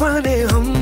दीवाने हम